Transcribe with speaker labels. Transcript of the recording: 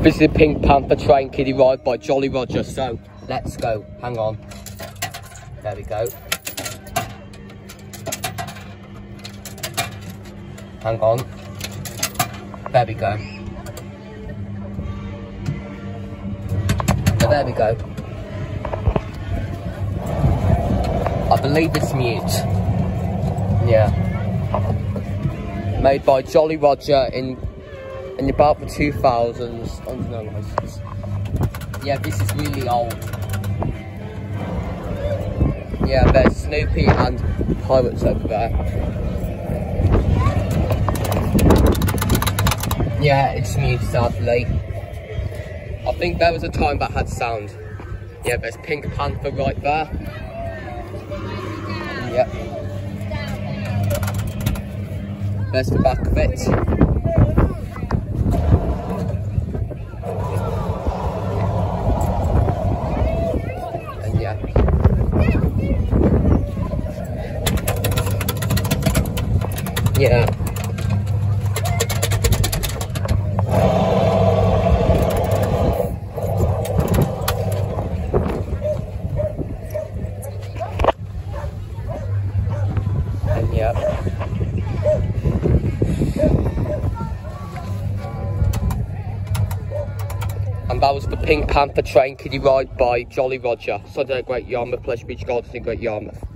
Speaker 1: This is Pink Panther train kiddie ride by Jolly Roger. So let's go. Hang on. There we go. Hang on. There we go. There we go. I believe it's mute. Yeah. Made by Jolly Roger in in bought the 2000s. Under no license. Yeah, this is really old. Yeah, there's Snoopy and Pirates over there. Yeah, it's mute sadly. I think there was a time that had sound. Yeah, there's Pink Panther right there. Yep. There's the back of it. And yeah. Yeah. And. And that was the Pink Panther train kiddie ride by Jolly Roger. So they're Great Yarmouth, Pleasure Beach Gardens in Great Yarmouth.